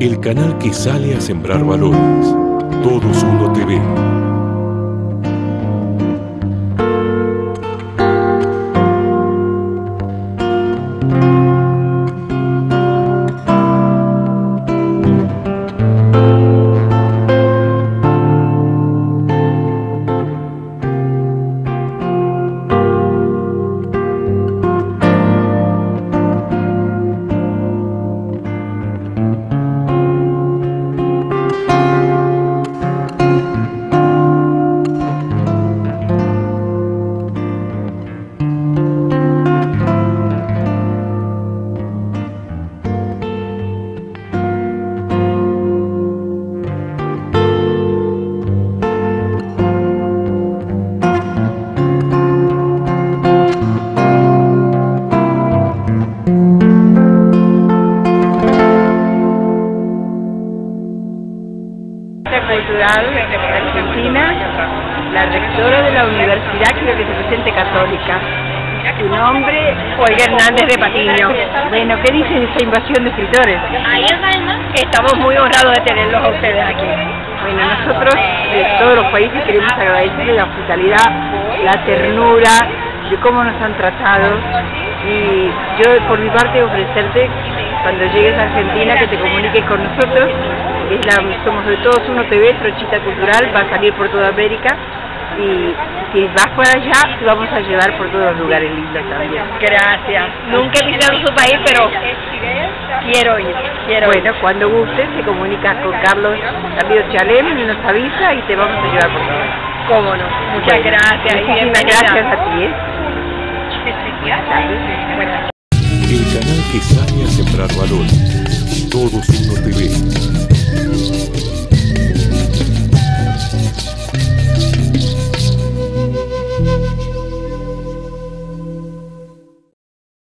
El canal que sale a sembrar valores. Todos Uno TV. Cultural Argentina, la rectora de la universidad, creo que se presente católica. Su nombre, Olga Hernández de Patiño. Bueno, ¿qué dicen de esta invasión de escritores? Estamos muy honrados de tenerlos a ustedes aquí. Bueno, nosotros de todos los países queremos agradecerles la hospitalidad, la ternura, de cómo nos han tratado y yo por mi parte ofrecerte cuando llegues a Argentina que te comuniques con nosotros es la, somos de todos uno TV, Trochita Cultural, va a salir por toda América y si vas para allá te vamos a llevar por todos los lugares lindos también. Gracias. Nunca he visitado su país, pero quiero ir. Quiero Bueno, ir. cuando gustes te comunicas con Carlos Ramiro Chalem y nos avisa y te vamos a llevar por todo. Cómo no. Muchas Bueno, gracias muchísimas gracias a ti. ¿eh? El canal que sale a sembrar valores. Todos Uno TV. Thank you.